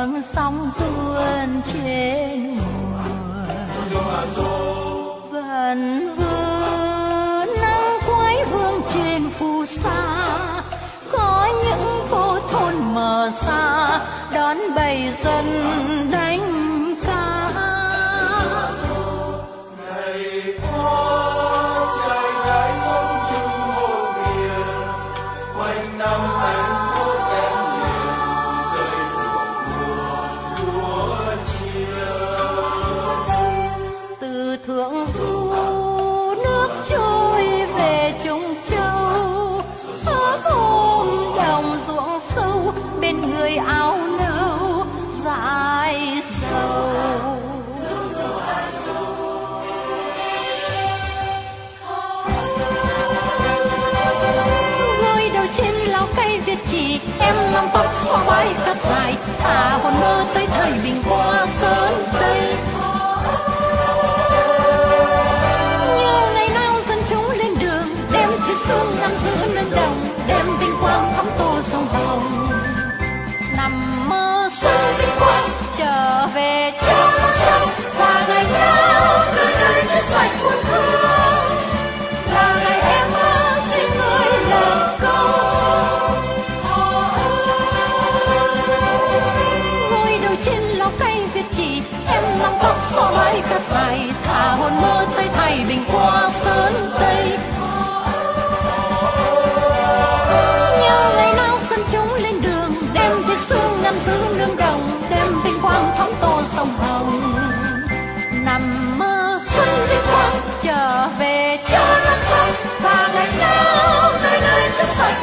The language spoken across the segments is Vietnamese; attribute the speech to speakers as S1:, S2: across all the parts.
S1: sương sóng tuôn trên mùa. Vẫn vương nắng quái vương trên phù sa. Có những cô thôn mờ xa, đón bầy dân đã người áo nâu dài sầu. Trên lao cây việt trì em nằm tóc xoa vai cắt dài. Thả hồn mơ tới thời bình cổ về cho non sông và ngày nhau đôi nơi rất sạch quân hương là ngày em mơ xin người lầm câu họ ngồi đầu trên lá cây việt chỉ em mang tóc xóa mái cắt dài, thả hồn mơ tới thay bình qua sơn tây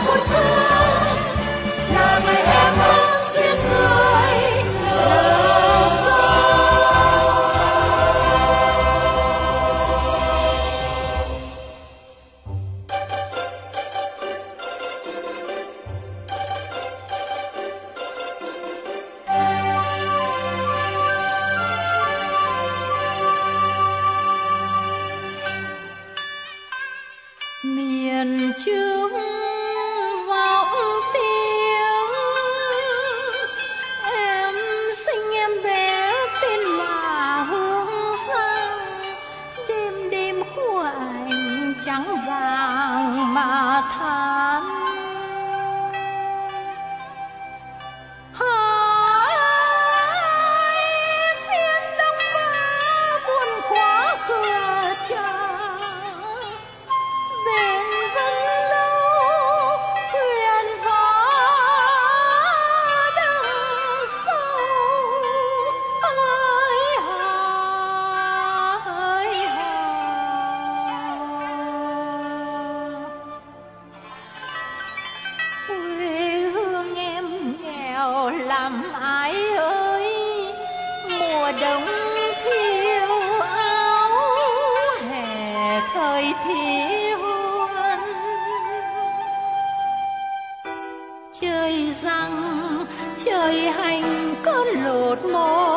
S1: 我错。anh trắng vàng mà than đông thiếu áo hè thời thiếu huân chơi răng chơi hành có lột môi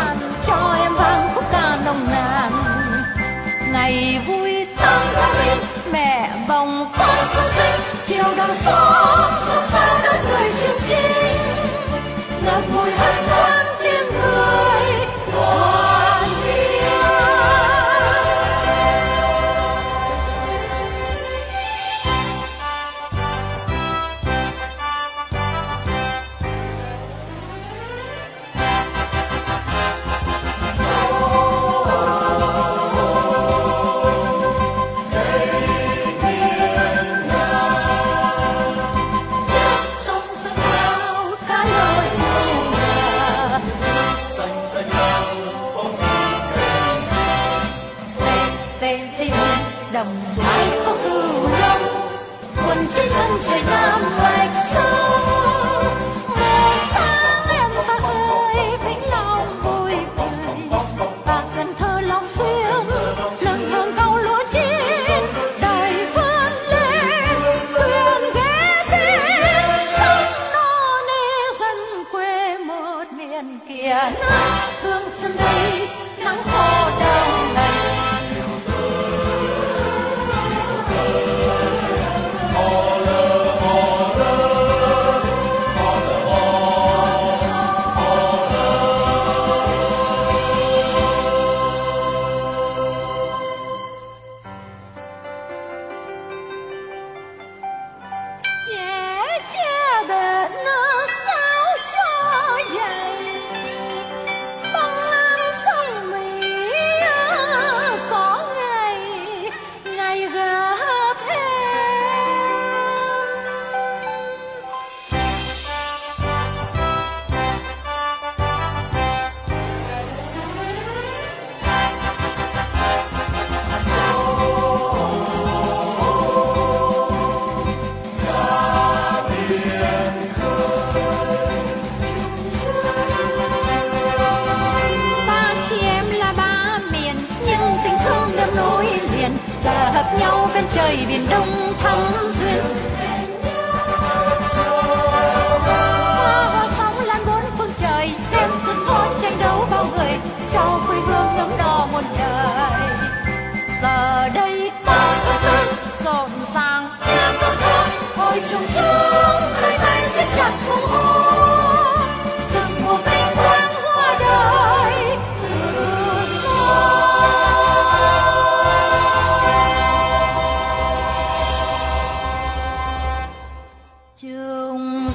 S1: 姐 gặp nhau bên trời biển đông thắm duyên Oh,